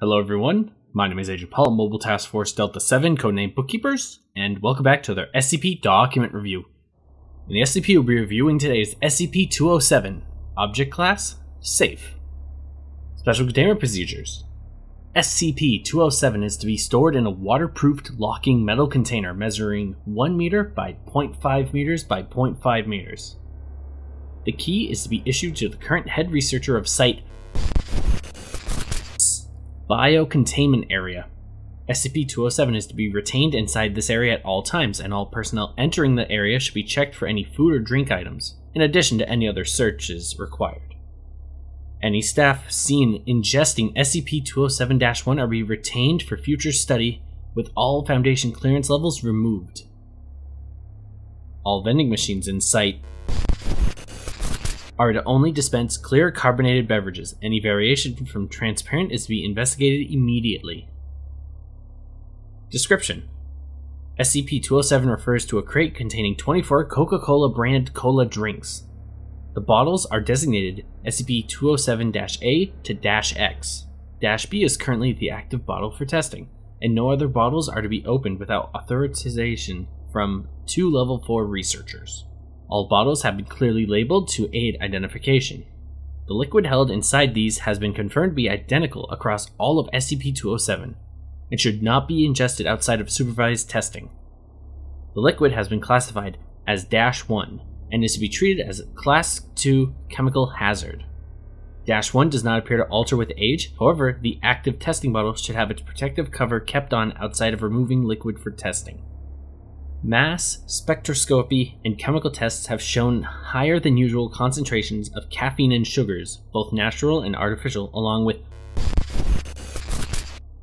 Hello, everyone. My name is Agent Paul, Mobile Task Force Delta 7, codenamed Bookkeepers, and welcome back to their SCP document review. In the SCP we'll be reviewing today is SCP 207, Object Class Safe. Special Containment Procedures SCP 207 is to be stored in a waterproofed locking metal container measuring 1 meter by 0.5 meters by 0.5 meters. The key is to be issued to the current head researcher of Site Biocontainment Area. SCP 207 is to be retained inside this area at all times, and all personnel entering the area should be checked for any food or drink items, in addition to any other searches required. Any staff seen ingesting SCP 207 1 are to be retained for future study, with all Foundation clearance levels removed. All vending machines in site are to only dispense clear carbonated beverages. Any variation from transparent is to be investigated immediately. Description SCP 207 refers to a crate containing 24 Coca Cola brand cola drinks. The bottles are designated SCP 207 A to X. B is currently the active bottle for testing, and no other bottles are to be opened without authorization from two Level 4 researchers. All bottles have been clearly labeled to aid identification. The liquid held inside these has been confirmed to be identical across all of SCP 207 and should not be ingested outside of supervised testing. The liquid has been classified as Dash 1 and is to be treated as a Class 2 chemical hazard. Dash 1 does not appear to alter with age, however, the active testing bottle should have its protective cover kept on outside of removing liquid for testing. Mass spectroscopy and chemical tests have shown higher than usual concentrations of caffeine and sugars, both natural and artificial, along with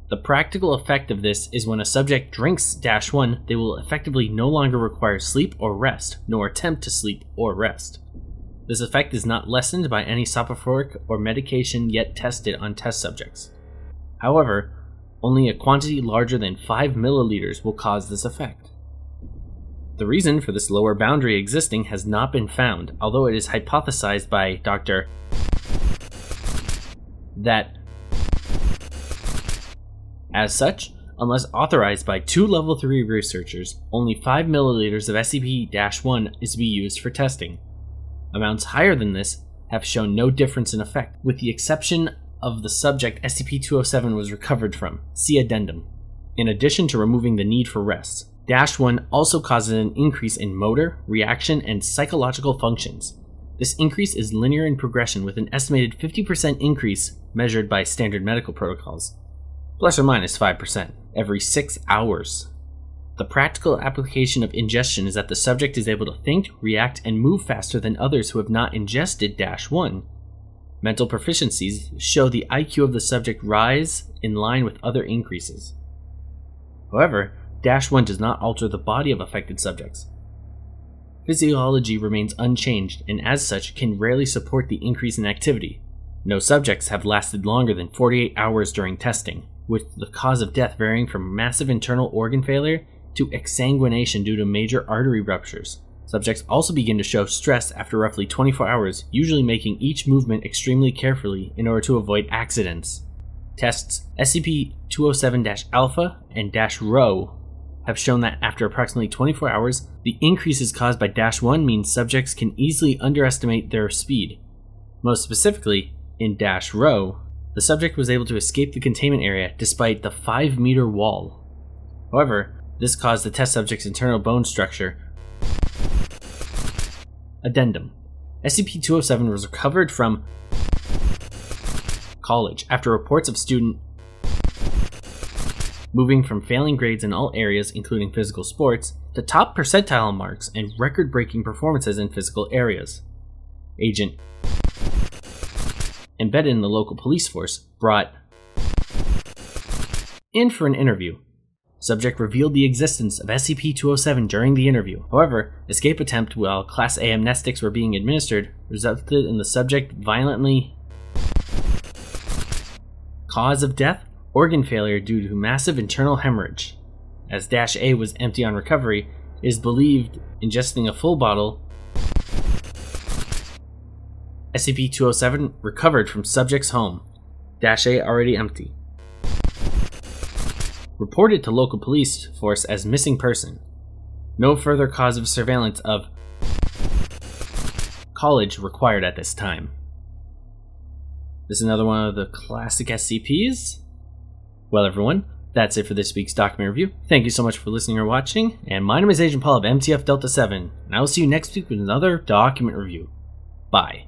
the practical effect of this is when a subject drinks Dash 1, they will effectively no longer require sleep or rest, nor attempt to sleep or rest. This effect is not lessened by any soporific or medication yet tested on test subjects. However, only a quantity larger than 5 milliliters will cause this effect. The reason for this lower boundary existing has not been found, although it is hypothesized by Dr. that as such, unless authorized by two level 3 researchers, only 5 milliliters of SCP-1 is to be used for testing. Amounts higher than this have shown no difference in effect, with the exception of the subject SCP-207 was recovered from. See addendum. In addition to removing the need for rest, Dash 1 also causes an increase in motor, reaction, and psychological functions. This increase is linear in progression with an estimated 50% increase measured by standard medical protocols, plus or minus 5%, every 6 hours. The practical application of ingestion is that the subject is able to think, react, and move faster than others who have not ingested Dash 1. Mental proficiencies show the IQ of the subject rise in line with other increases. However, Dash 1 does not alter the body of affected subjects. Physiology remains unchanged and, as such, can rarely support the increase in activity. No subjects have lasted longer than 48 hours during testing, with the cause of death varying from massive internal organ failure to exsanguination due to major artery ruptures. Subjects also begin to show stress after roughly 24 hours, usually making each movement extremely carefully in order to avoid accidents. Tests SCP 207 Alpha and Rho have shown that after approximately 24 hours, the increases caused by Dash 1 means subjects can easily underestimate their speed. Most specifically, in Dash Rho, the subject was able to escape the containment area despite the 5 meter wall. However, this caused the test subject's internal bone structure. Addendum SCP 207 was recovered from college after reports of student moving from failing grades in all areas, including physical sports, to top percentile marks and record breaking performances in physical areas. Agent embedded in the local police force brought in for an interview. Subject revealed the existence of SCP-207 during the interview. However, escape attempt while Class A amnestics were being administered resulted in the subject violently cause of death organ failure due to massive internal hemorrhage. As Dash A was empty on recovery, is believed ingesting a full bottle SCP-207 recovered from subject's home. Dash A already empty. reported to local police force as missing person. No further cause of surveillance of college required at this time. This is another one of the classic SCPs. Well, everyone, that's it for this week's document review. Thank you so much for listening or watching, and my name is Agent Paul of MTF Delta 7, and I will see you next week with another document review. Bye.